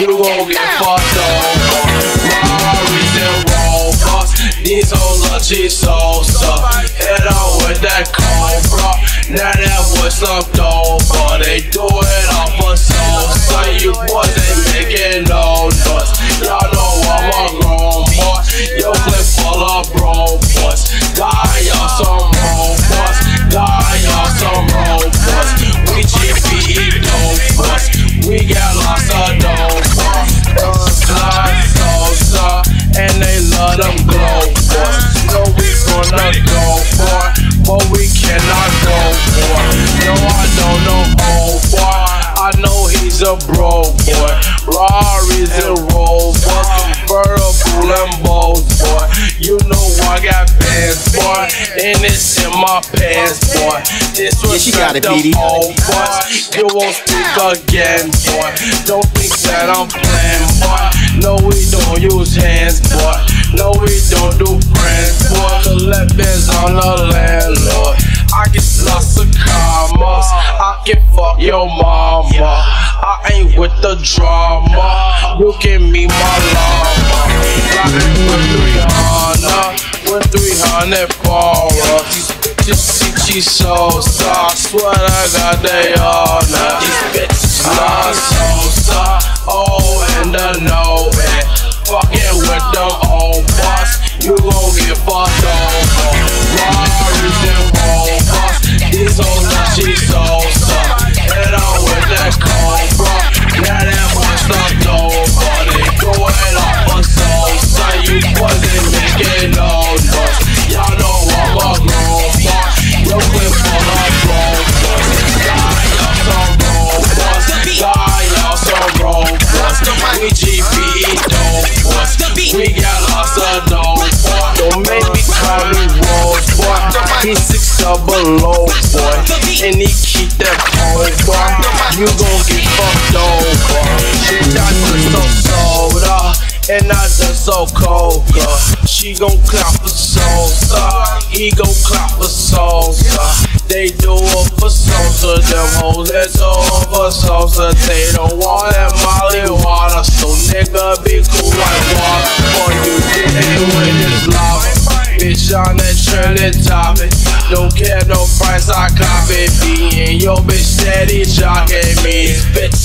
you gon' get fucked over. Raris and Rovers, these hoes are Chief Sosa. Hit on with that cobra, now that was slumped over. They do it off a Sosa, you ain't making no noise. A bro boy. Rari's and Rovers, convertible and bows boy. You know I got bands boy, and it's in my pants boy. This was she got it, old boys. You won't speak again boy. Don't think that I'm playing boy. No, we don't use hands boy. No, we don't do friends boy. Collect bands on the landlord. I get lots of commas. I can fuck your mama. I ain't with the drama. You can meet my llama. Riding with 300, with 300 for These bitches see so soft. Swear I got they all boys. We got lots of dope boy. Don't make me call me Rose boy. He's six double low boy. And he keep that pole boy. You gon' get fucked over. Shit, I just so soda. And I just so coca. She gon' clap for Sosa. He gon' clap for Sosa. They do it for Sosa. Them hoes that's for Sosa. They don't want that that trailing topic. Don't care no price, I copy B. And your bitch steady jocking me. Bitches